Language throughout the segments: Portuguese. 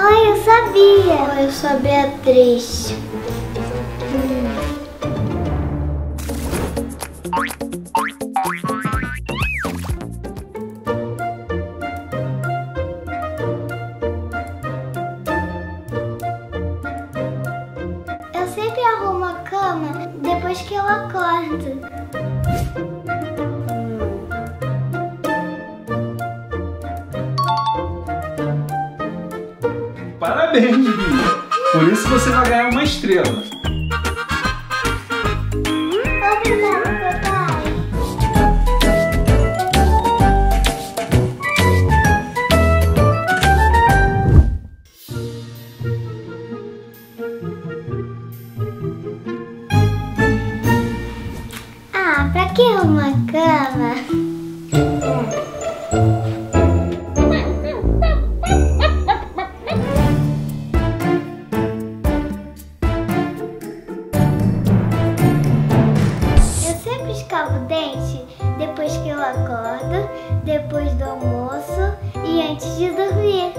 Ai, eu sabia. Oh, eu sou a Beatriz. Eu sempre arrumo a cama depois que eu acordo. Parabéns, Bia! Por isso você vai ganhar uma estrela. Depois do almoço e antes de dormir.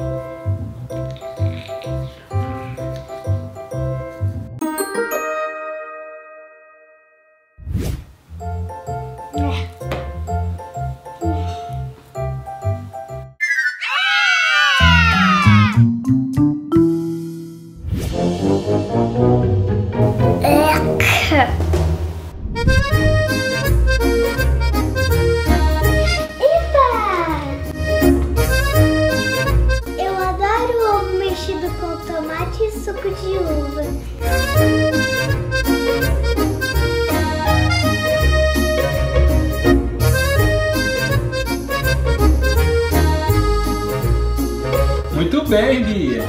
Muito bem, Bia!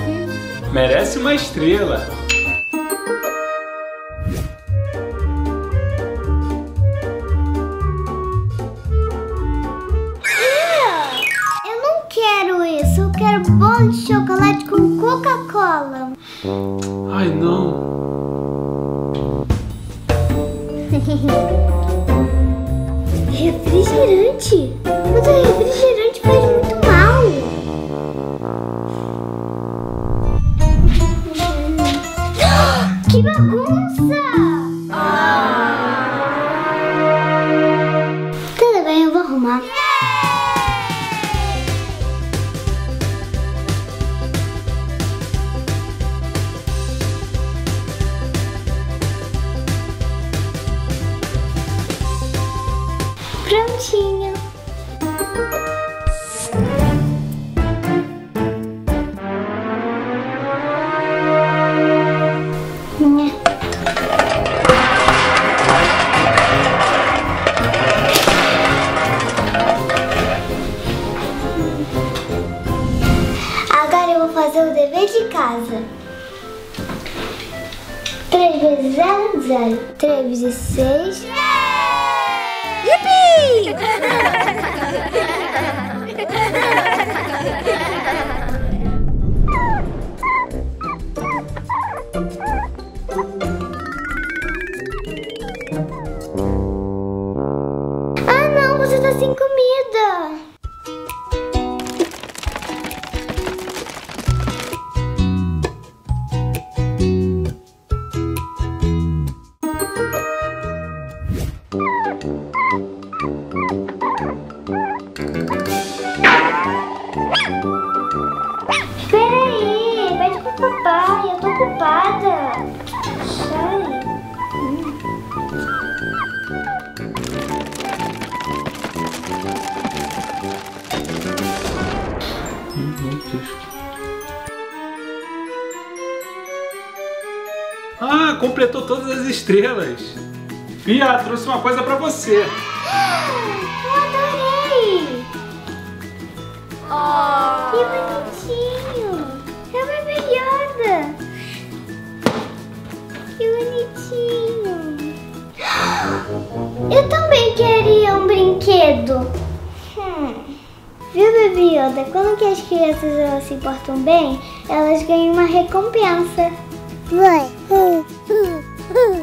Merece uma estrela. Eu não quero isso, eu quero bolo de chocolate com Coca-Cola. Ai, não. Refrigerante? Prontinho. Agora eu vou fazer o dever de casa. 3 vezes 0, 0. 3 vezes 6. Ah, não, você tá sem comida. Ah, completou todas as estrelas. Bia, trouxe uma coisa pra você. Eu adorei! Que bonitinho! É Yoda! Que bonitinho! Eu também queria um brinquedo! Hum. Viu, Bebê Yoda? Quando que as crianças elas se portam bem, elas ganham uma recompensa. Vai!